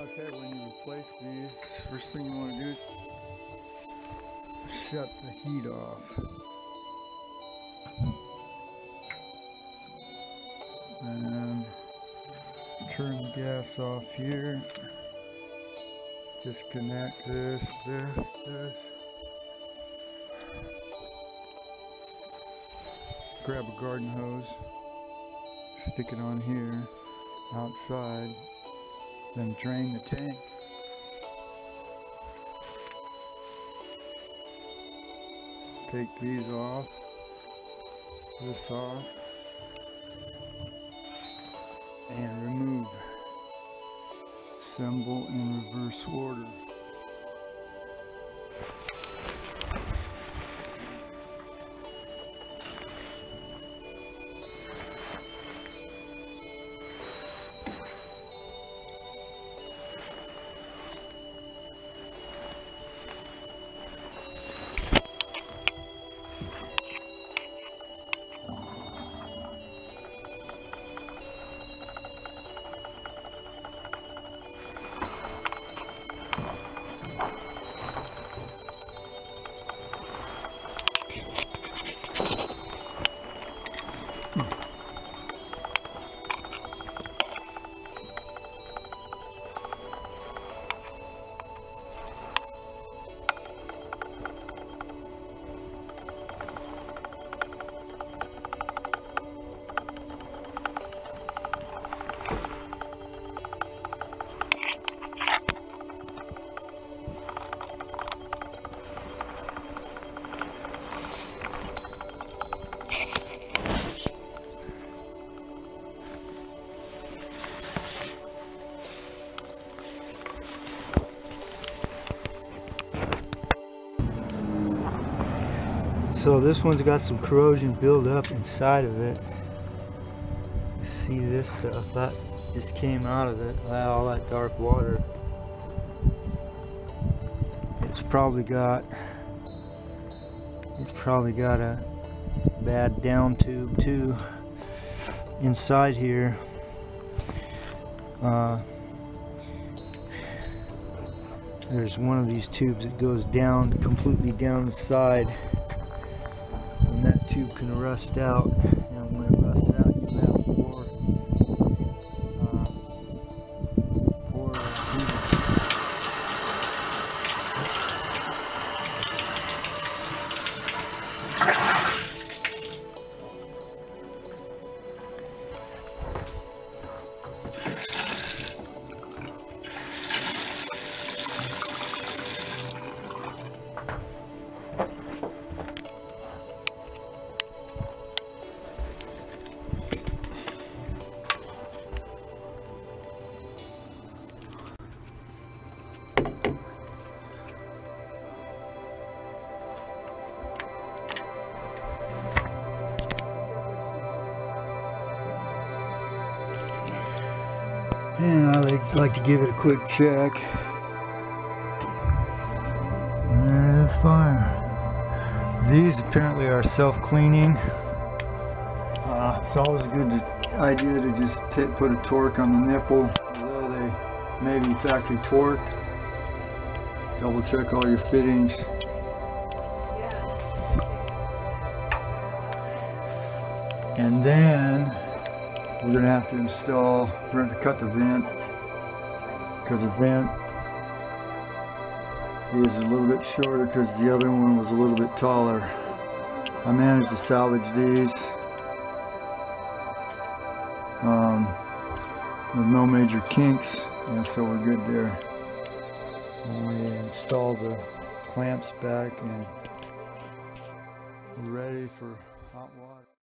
Okay, when you replace these, first thing you want to do is shut the heat off. And turn the gas off here. Disconnect this, this, this. Grab a garden hose, stick it on here, outside, then drain the tank. Take these off, this off, and remove. Assemble in reverse order. So this one's got some corrosion buildup inside of it. You see this stuff, that just came out of it, all that dark water. It's probably got, it's probably got a bad down tube too inside here. Uh, there's one of these tubes that goes down completely down the side tube can rust out. And when it rusts out And I like, like to give it a quick check. There's fire. These apparently are self-cleaning. Uh, it's always a good idea to just put a torque on the nipple, although they may be factory torqued. Double check all your fittings. And then we're gonna have to install, we're gonna have to cut the vent because the vent is a little bit shorter because the other one was a little bit taller. I managed to salvage these um, with no major kinks and so we're good there. And we install the clamps back and we're ready for hot water.